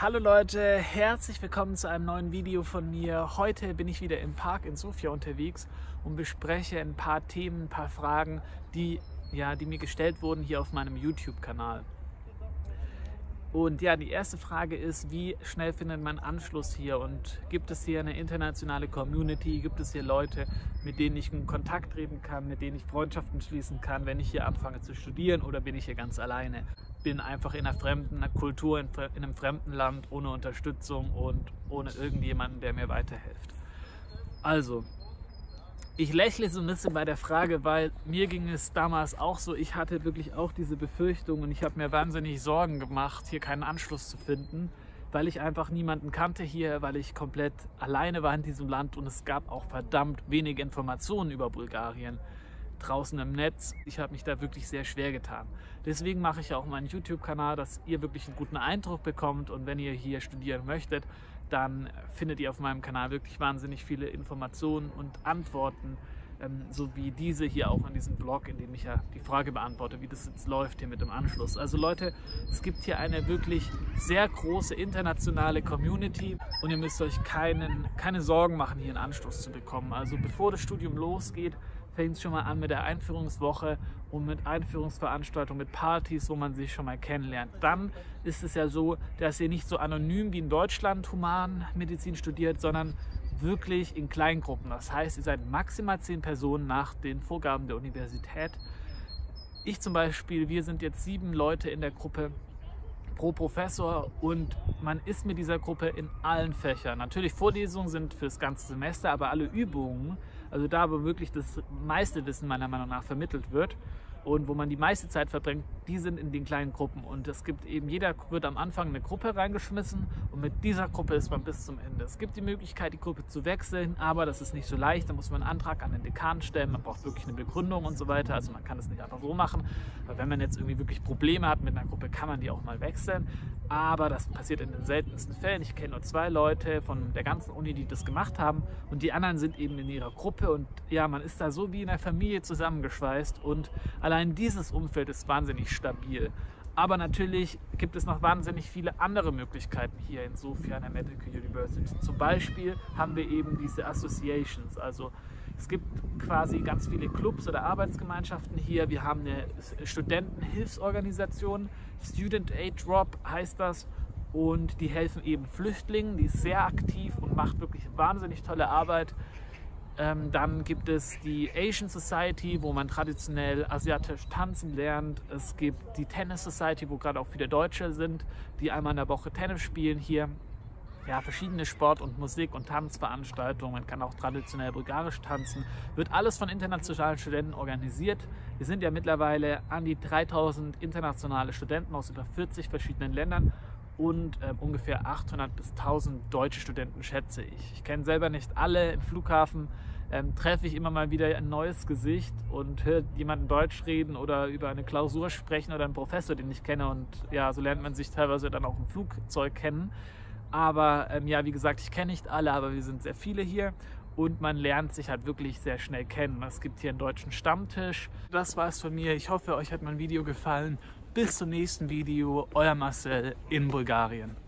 Hallo Leute, herzlich willkommen zu einem neuen Video von mir. Heute bin ich wieder im Park in Sofia unterwegs und bespreche ein paar Themen, ein paar Fragen, die, ja, die mir gestellt wurden hier auf meinem YouTube-Kanal. Und ja, die erste Frage ist, wie schnell findet man Anschluss hier und gibt es hier eine internationale Community, gibt es hier Leute, mit denen ich in Kontakt treten kann, mit denen ich Freundschaften schließen kann, wenn ich hier anfange zu studieren oder bin ich hier ganz alleine? Bin einfach in einer fremden Kultur, in, einem fremden Land, ohne Unterstützung und ohne irgendjemanden, der mir weiterhilft. Also, ich lächle so ein bisschen bei der Frage, weil mir ging es damals auch so, ich hatte wirklich auch diese Befürchtung und ich habe mir wahnsinnig Sorgen gemacht, hier keinen Anschluss zu finden, weil ich einfach niemanden kannte hier, weil ich komplett alleine war in diesem Land und es gab auch verdammt wenige Informationen über Bulgarien draußen im Netz. Ich habe mich da wirklich sehr schwer getan. Deswegen mache ich auch meinen YouTube-Kanal, dass ihr wirklich einen guten Eindruck bekommt und wenn ihr hier studieren möchtet, dann findet ihr auf meinem Kanal wirklich wahnsinnig viele Informationen und Antworten, ähm, so wie diese hier auch in diesem Blog, in dem ich ja die Frage beantworte, wie das jetzt läuft hier mit dem Anschluss. Also Leute, es gibt hier eine wirklich sehr große internationale Community und ihr müsst euch keinen, keine Sorgen machen, hier einen Anschluss zu bekommen. Also bevor das Studium losgeht, fängt es schon mal an mit der Einführungswoche und mit Einführungsveranstaltungen, mit Partys, wo man sich schon mal kennenlernt. Dann ist es ja so, dass ihr nicht so anonym wie in Deutschland Humanmedizin studiert, sondern wirklich in Kleingruppen. Das heißt, ihr seid maximal zehn Personen nach den Vorgaben der Universität. Ich zum Beispiel, wir sind jetzt sieben Leute in der Gruppe pro Professor und man ist mit dieser Gruppe in allen Fächern. Natürlich Vorlesungen sind fürs ganze Semester, aber alle Übungen, also da, wo wirklich das meiste Wissen meiner Meinung nach vermittelt wird, und wo man die meiste Zeit verbringt, die sind in den kleinen Gruppen. Und es gibt eben, jeder wird am Anfang eine Gruppe reingeschmissen und mit dieser Gruppe ist man bis zum Ende. Es gibt die Möglichkeit, die Gruppe zu wechseln, aber das ist nicht so leicht. Da muss man einen Antrag an den Dekan stellen, man braucht wirklich eine Begründung und so weiter. Also man kann es nicht einfach so machen. Weil wenn man jetzt irgendwie wirklich Probleme hat mit einer Gruppe, kann man die auch mal wechseln. Aber das passiert in den seltensten Fällen. Ich kenne nur zwei Leute von der ganzen Uni, die das gemacht haben und die anderen sind eben in ihrer Gruppe und ja, man ist da so wie in einer Familie zusammengeschweißt und allein allein dieses Umfeld ist wahnsinnig stabil. Aber natürlich gibt es noch wahnsinnig viele andere Möglichkeiten hier in Sofia an der Medical University. Zum Beispiel haben wir eben diese Associations, also es gibt quasi ganz viele Clubs oder Arbeitsgemeinschaften hier. Wir haben eine Studentenhilfsorganisation, Student Aid Drop heißt das. Und die helfen eben Flüchtlingen, die ist sehr aktiv und macht wirklich wahnsinnig tolle Arbeit. Ähm, dann gibt es die Asian Society, wo man traditionell asiatisch tanzen lernt. Es gibt die Tennis Society, wo gerade auch viele Deutsche sind, die einmal in der Woche Tennis spielen hier. Ja, verschiedene Sport- und Musik- und Tanzveranstaltungen. Man kann auch traditionell bulgarisch tanzen. Wird alles von internationalen Studenten organisiert. Wir sind ja mittlerweile an die 3000 internationale Studenten aus über 40 verschiedenen Ländern und äh, ungefähr 800 bis 1000 deutsche Studenten, schätze ich. Ich kenne selber nicht alle. Im Flughafen ähm, treffe ich immer mal wieder ein neues Gesicht und höre jemanden Deutsch reden oder über eine Klausur sprechen oder einen Professor, den ich kenne. Und ja, so lernt man sich teilweise dann auch im Flugzeug kennen. Aber ähm, ja, wie gesagt, ich kenne nicht alle, aber wir sind sehr viele hier und man lernt sich halt wirklich sehr schnell kennen. Es gibt hier einen deutschen Stammtisch. Das war es von mir. Ich hoffe, euch hat mein Video gefallen bis zum nächsten Video. Euer Marcel in Bulgarien.